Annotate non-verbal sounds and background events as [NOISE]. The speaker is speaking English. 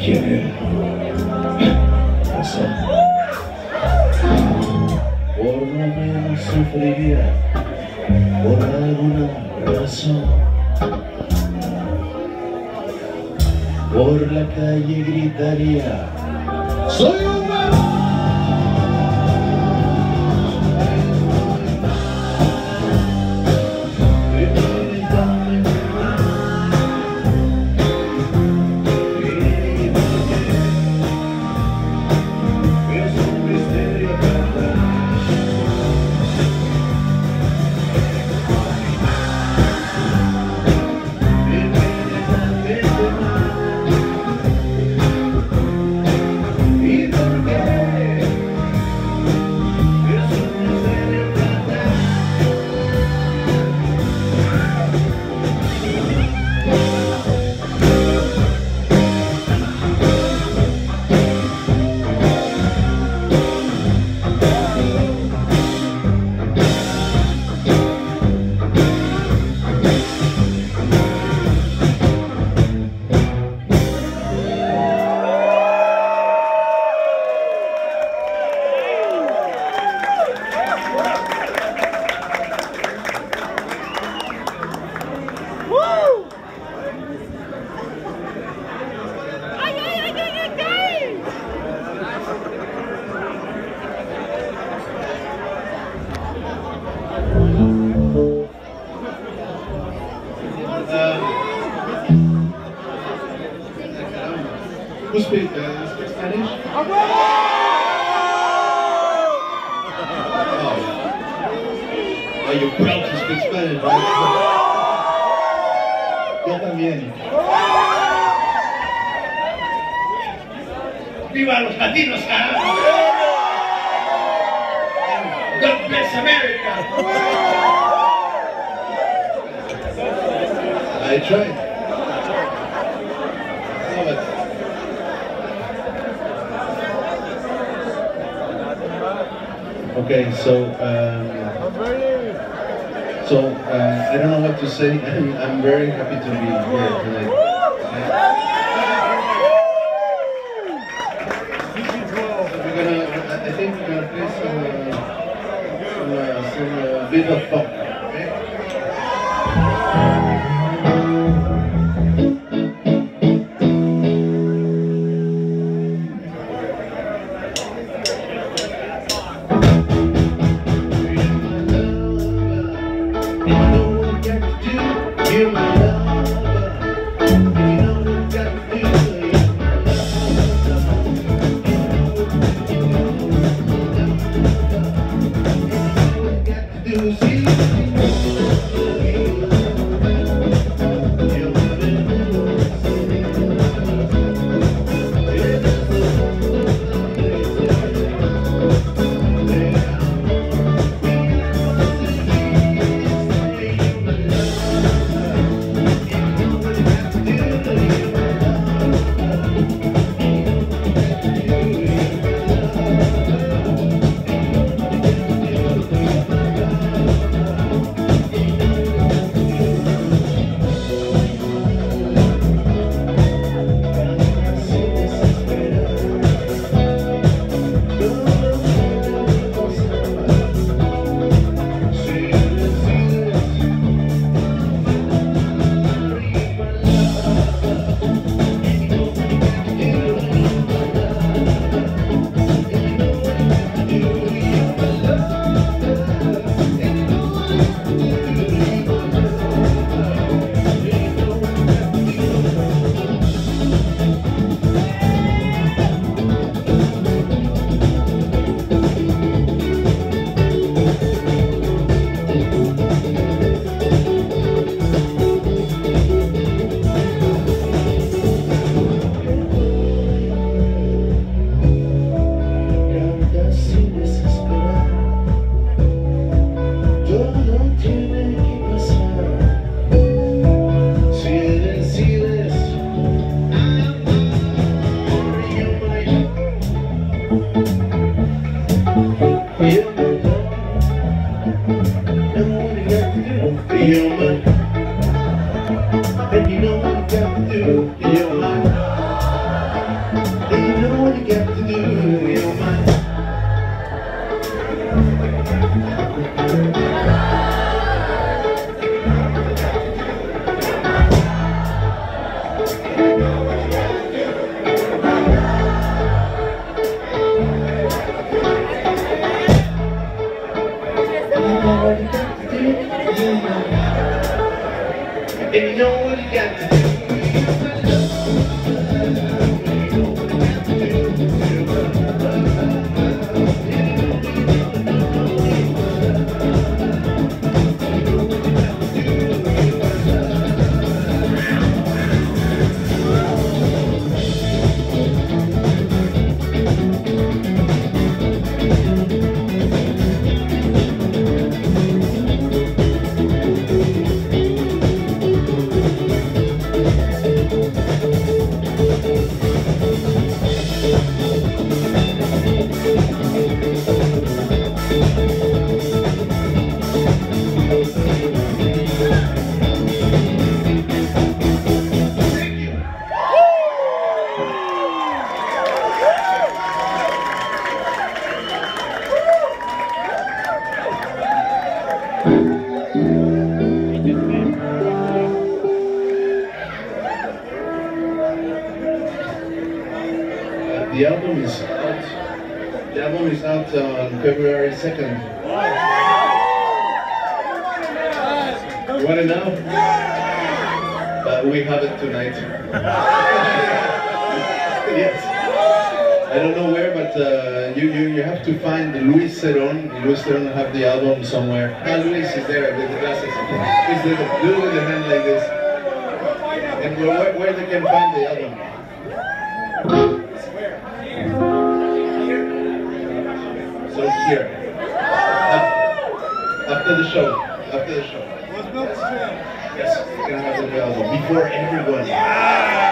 No sé. Por lo menos sufriría por alguna razón. Por la calle gritaría, ¡Soy un Who speak, uh, speak Spanish? Oh. oh, you're proud to speak Spanish, right? Yo también. ¡Viva los latinos, carajo! God bless America! I tried. Okay, so um, so uh, I don't know what to say. I'm, [LAUGHS] I'm very happy to be here tonight. We're gonna, I think we're gonna play some, uh, some, uh, some uh, bit of pop. The album is out. The album is out on February 2nd. You want to know? Uh, we have it tonight. [LAUGHS] yes. I don't know where, but uh, you, you you have to find Luis Ceron. Luis Ceron have the album somewhere. Ah, Luis is there with the glasses. He's the with the hand like this. And where, where they can find the album? So here. Af- After the show. After the show. Yes, we're gonna have the album before everyone. Quisieras